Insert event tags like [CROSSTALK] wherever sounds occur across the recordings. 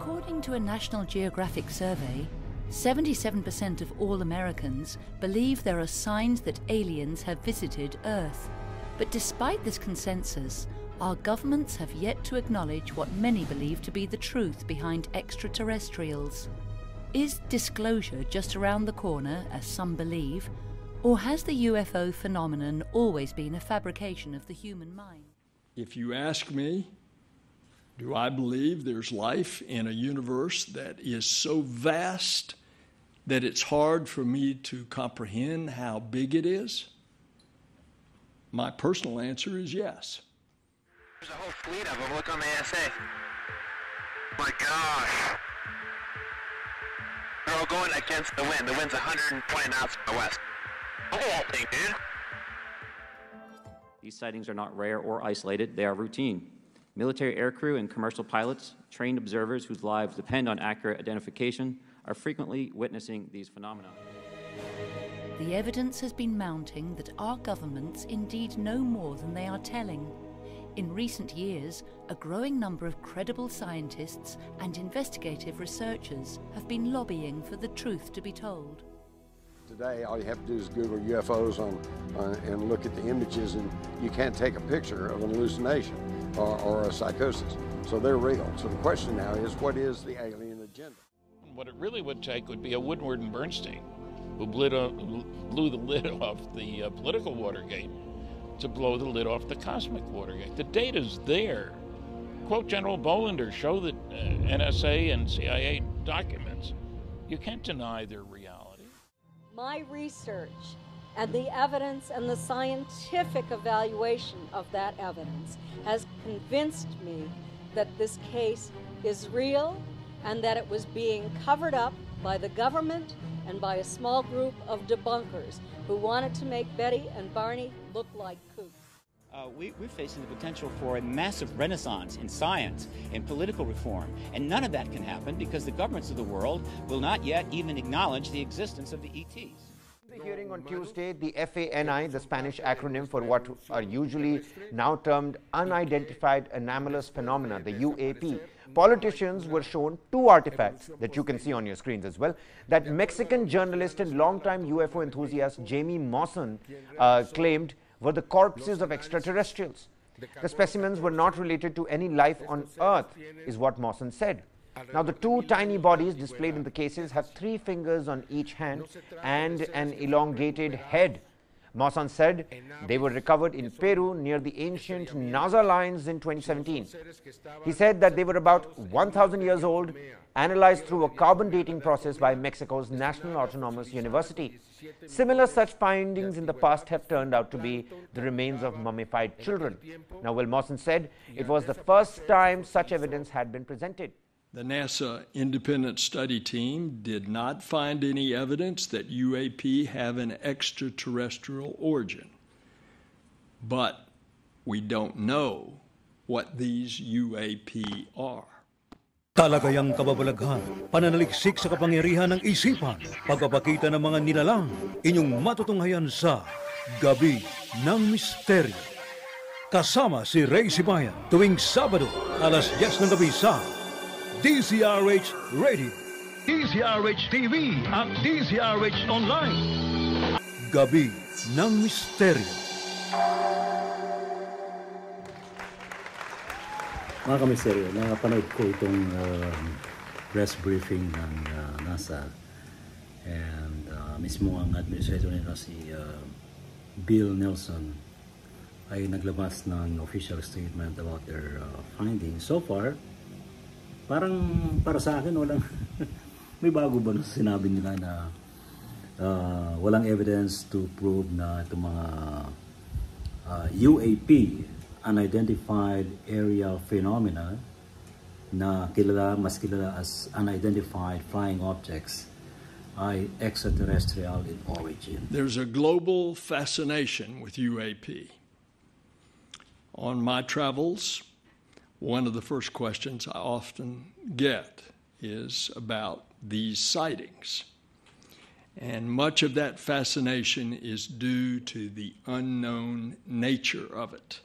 According to a National Geographic survey, 77% of all Americans believe there are signs that aliens have visited Earth. But despite this consensus, our governments have yet to acknowledge what many believe to be the truth behind extraterrestrials. Is disclosure just around the corner, as some believe, or has the UFO phenomenon always been a fabrication of the human mind? If you ask me, do I believe there's life in a universe that is so vast that it's hard for me to comprehend how big it is? My personal answer is yes. There's a whole fleet of them. Look on the ASA. My gosh. They're all going against the wind. The wind's 120 knots from the west. Look at that thing, dude. These sightings are not rare or isolated, they are routine. Military aircrew and commercial pilots, trained observers whose lives depend on accurate identification, are frequently witnessing these phenomena. The evidence has been mounting that our governments indeed know more than they are telling. In recent years, a growing number of credible scientists and investigative researchers have been lobbying for the truth to be told. Today, all you have to do is Google UFOs on, on, and look at the images, and you can't take a picture of an hallucination or, or a psychosis. So they're real. So the question now is, what is the alien agenda? What it really would take would be a Woodward and Bernstein, who blew, blew the lid [LAUGHS] off the uh, political Watergate to blow the lid off the cosmic Watergate. The data's there. Quote General Bolender, show the uh, NSA and CIA documents. You can't deny their reality. My research and the evidence and the scientific evaluation of that evidence has convinced me that this case is real and that it was being covered up by the government and by a small group of debunkers who wanted to make Betty and Barney look like kooks. Uh, we, we're facing the potential for a massive renaissance in science, in political reform, and none of that can happen because the governments of the world will not yet even acknowledge the existence of the ETs. Hearing on Tuesday, the FANI, the Spanish acronym for what are usually now termed unidentified anomalous phenomena, the UAP, politicians were shown two artifacts that you can see on your screens as well. That Mexican journalist and longtime UFO enthusiast Jaime Maussan uh, claimed were the corpses of extraterrestrials. The specimens were not related to any life on Earth, is what Maussan said. Now, the two tiny bodies displayed in the cases have three fingers on each hand and an elongated head. Maussan said they were recovered in Peru near the ancient Nazca lines in 2017. He said that they were about 1,000 years old, analyzed through a carbon dating process by Mexico's National Autonomous University. Similar such findings in the past have turned out to be the remains of mummified children. Now, Will Maussan said it was the first time such evidence had been presented. The NASA independent study team did not find any evidence that UAP have an extraterrestrial origin. But we don't know what these UAP are. Talagayang kababalaghan, pananaliksik sa kapangyarihan ng isipan, pagpapakita ng mga nilalang, inyong matutunghayan sa Gabi ng Misteryo. Kasama si Rey Sibayan tuwing Sabado, alas 10 ng gabi sa DZRH Radio, DZRH TV at DZRH Online. Gabi ng Misteryo. Mga kamisteryo, napanood ko itong uh, press briefing ng uh, NASA and uh, mismo ang administrator nila si uh, Bill Nelson ay naglabas ng official statement about their uh, findings. So far, parang para sa akin walang [LAUGHS] may bago ba na sinabi nila na uh, walang evidence to prove na mga uh, UAP unidentified phenomena na kilala, mas kilala as unidentified flying objects ay extraterrestrial in origin. There's a global fascination with UAP. On my travels, one of the first questions I often get is about these sightings. And much of that fascination is due to the unknown nature of it.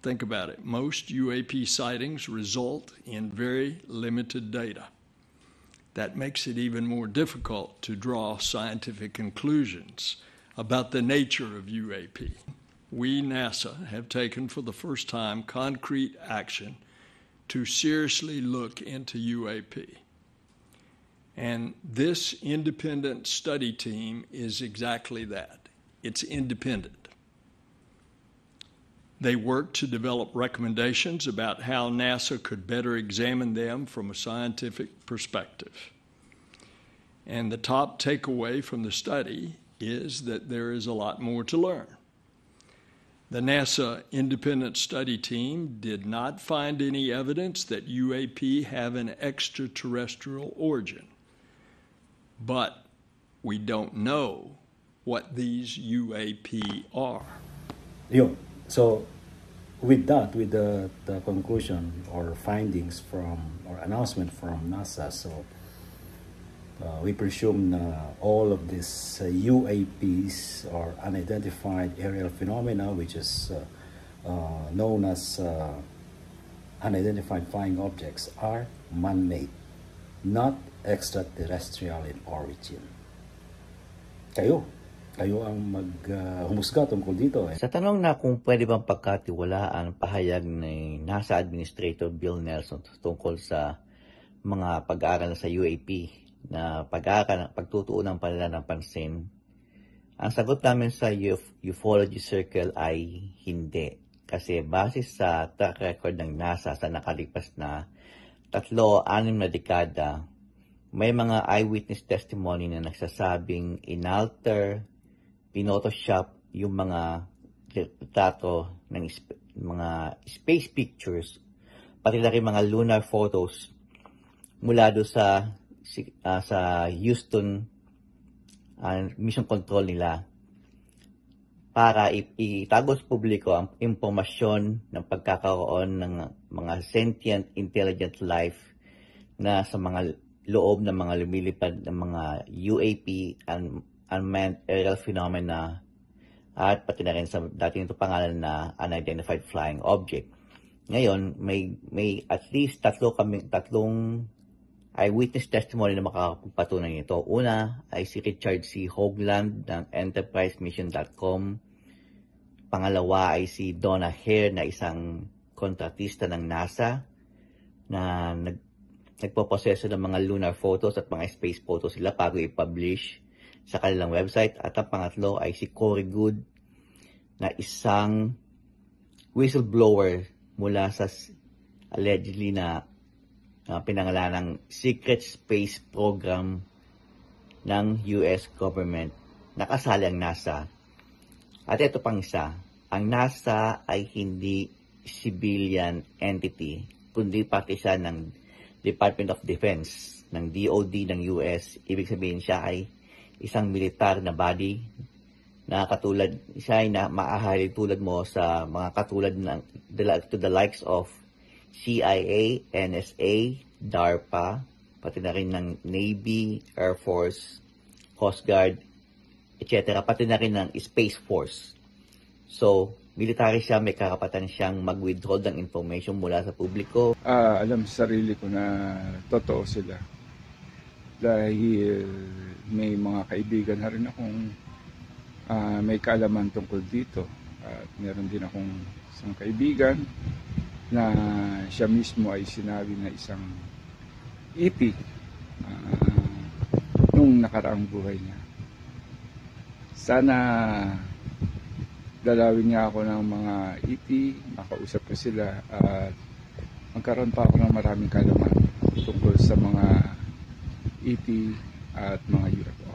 Think about it. Most UAP sightings result in very limited data. That makes it even more difficult to draw scientific conclusions about the nature of UAP. We, NASA, have taken for the first time concrete action to seriously look into UAP. And this independent study team is exactly that it's independent. They work to develop recommendations about how NASA could better examine them from a scientific perspective. And the top takeaway from the study is that there is a lot more to learn. The NASA independent study team did not find any evidence that UAP have an extraterrestrial origin. But we don't know what these UAP are. So, with that, with the, the conclusion or findings from, or announcement from NASA, so uh, we presume uh, all of these uh, UAPs or unidentified aerial phenomena, which is uh, uh, known as uh, unidentified flying objects, are man-made, not extraterrestrial in origin. Kayo, kayo ang maghumusga uh, tungkol dito. Eh. Sa tanong na kung pwede bang pagkatiwalaan pahayag ni NASA Administrator Bill Nelson tungkol sa mga pag-aaral sa UAP na pag-aaral, pagtutuunan pa nila ng pansin, ang sagot namin sa uf- ufology circle ay hindi. Kasi base sa track record ng NASA sa nakalipas na tatlo, anim na dekada, may mga eyewitness testimony na nagsasabing inalter, pinotoshop yung mga retrato ng sp- mga space pictures, pati na rin mga lunar photos mula do sa uh, sa Houston uh, mission control nila para itago sa publiko ang impormasyon ng pagkakaroon ng mga sentient intelligent life na sa mga loob ng mga lumilipad ng mga UAP and unmanned aerial phenomena at pati na rin sa dati nito pangalan na unidentified flying object. Ngayon, may may at least tatlo kami tatlong eyewitness testimony na makakapagpatunay nito. Una ay si Richard C. Hoagland ng enterprisemission.com. Pangalawa ay si Donna Hare na isang kontratista ng NASA na nag, nagpoproseso ng mga lunar photos at mga space photos sila bago i-publish sa kanilang website. At ang pangatlo ay si Corey Good na isang whistleblower mula sa allegedly na uh, pinangalan ng Secret Space Program ng US government. Nakasali ang NASA. At ito pang isa, ang NASA ay hindi civilian entity, kundi pati siya ng Department of Defense, ng DOD ng US. Ibig sabihin siya ay isang militar na body na katulad, siya ay na maahali tulad mo sa mga katulad ng to the likes of CIA, NSA, DARPA, pati na rin ng Navy, Air Force, Coast Guard, etc. Pati na rin ng Space Force. So, military siya, may karapatan siyang mag-withdraw ng information mula sa publiko. Uh, alam sa sarili ko na totoo sila. Dahil may mga kaibigan na rin akong uh, may kaalaman tungkol dito. At meron din akong isang kaibigan na siya mismo ay sinabi na isang iti uh, nung nakaraang buhay niya. Sana dalawin niya ako ng mga iti, makausap ko sila at magkaroon pa ako ng maraming kalaman tungkol sa mga iti at mga UFO.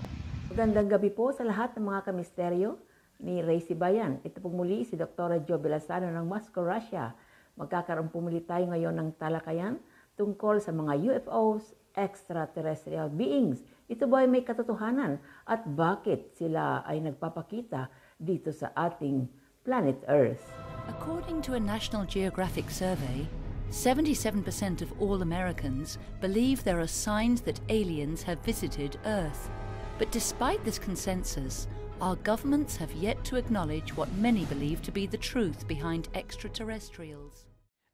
Magandang gabi po sa lahat ng mga kamisteryo ni Ray Sibayan. Ito po muli si Dr. Joe Belasano ng Moscow, Russia Magkakaroon pumuli tayo ngayon ng talakayan tungkol sa mga UFOs, extraterrestrial beings. Ito ba ay may katotohanan at bakit sila ay nagpapakita dito sa ating planet Earth? According to a National Geographic survey, 77% of all Americans believe there are signs that aliens have visited Earth. But despite this consensus, our governments have yet to acknowledge what many believe to be the truth behind extraterrestrials.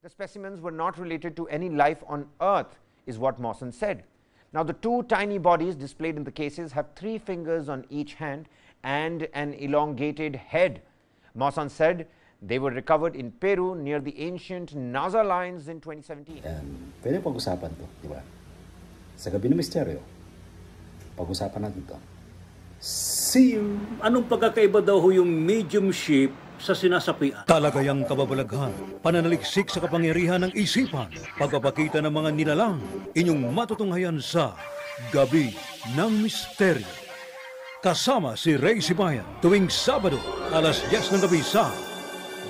The specimens were not related to any life on Earth, is what Maussan said. Now, the two tiny bodies displayed in the cases have three fingers on each hand and an elongated head. Maussan said they were recovered in Peru near the ancient Nazca lines in 2017. And pwede pag-usapan to, di ba? Sa gabi ng misteryo, pag-usapan natin to. Si, anong pagkakaiba daw ho yung medium ship sa sinasapian? Talagayang kababalaghan, pananaliksik sa kapangyarihan ng isipan, pagpapakita ng mga nilalang, inyong matutunghayan sa Gabi ng Misteryo. Kasama si Ray Sibayan tuwing Sabado, alas 10 ng gabi sa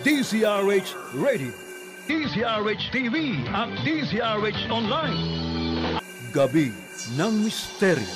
DCRH Radio, DCRH TV at DCRH Online. Gabi ng Misteryo.